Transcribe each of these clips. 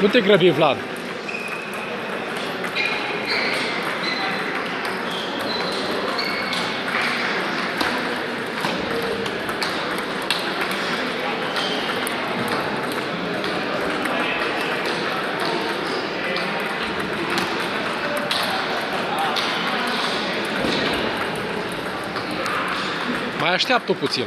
Nu te grăbi, Vlad. Mai așteaptă puțin.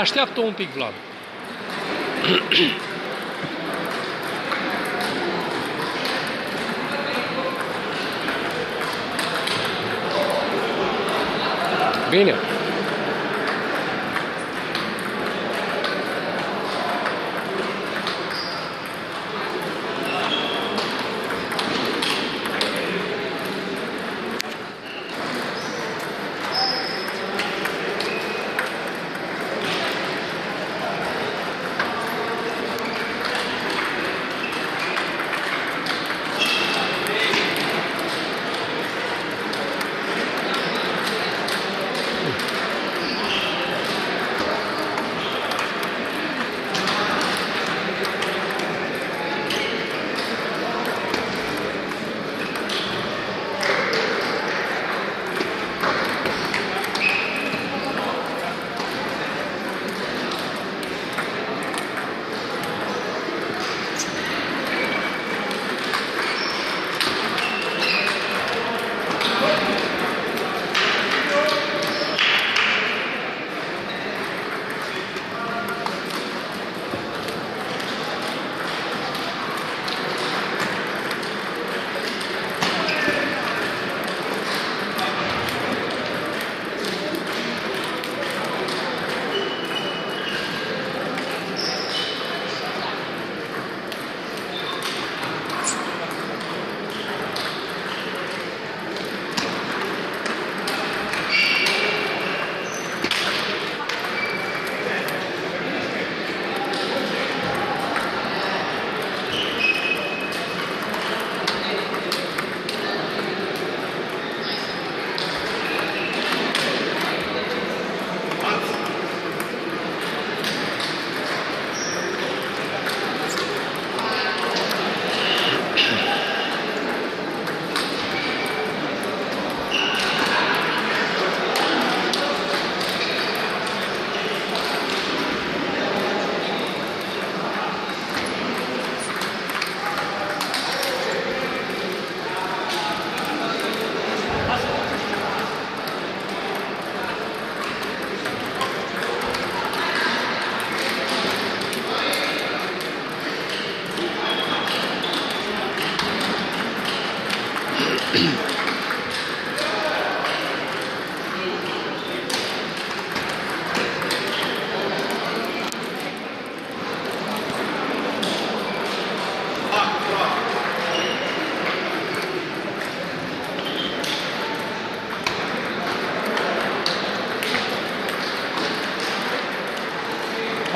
Așteaptă un pic, Vlad. Bine.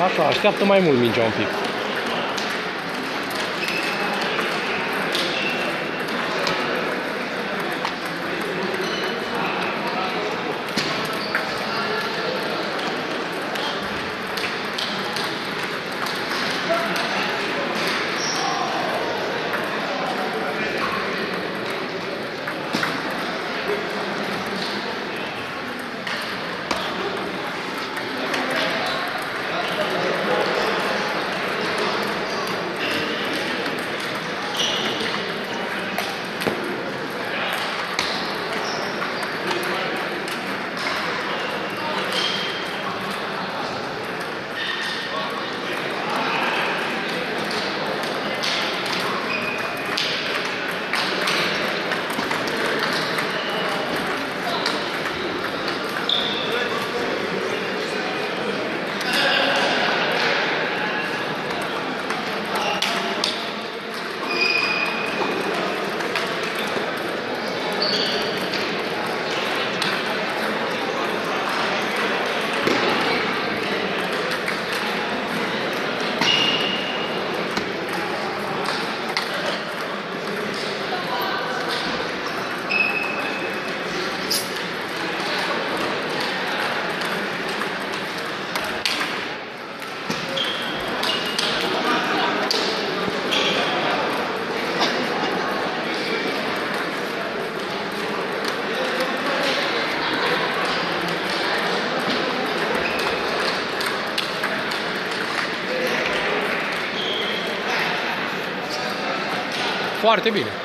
Așa, așteaptă mai mult mingea un pic. forte, hein, Bilha?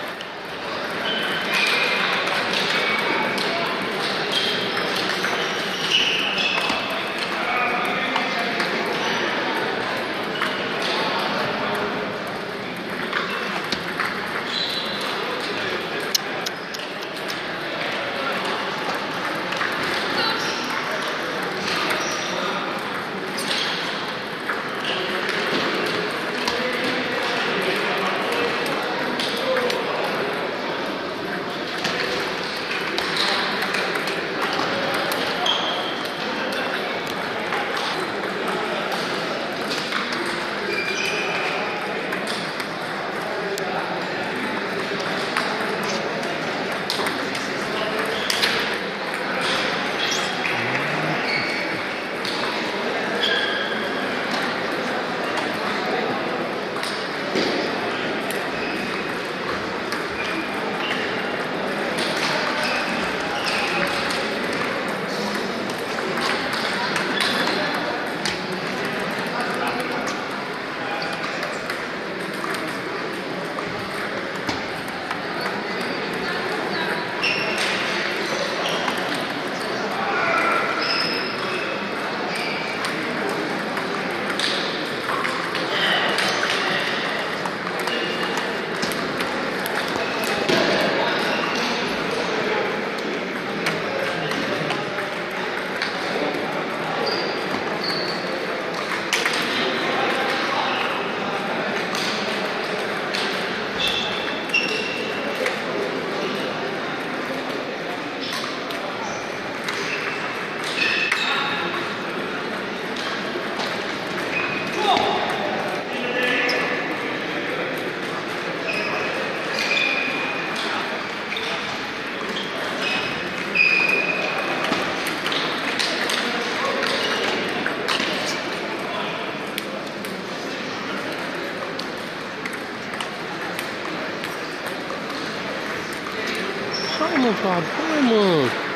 Vai, montado, vai, mano.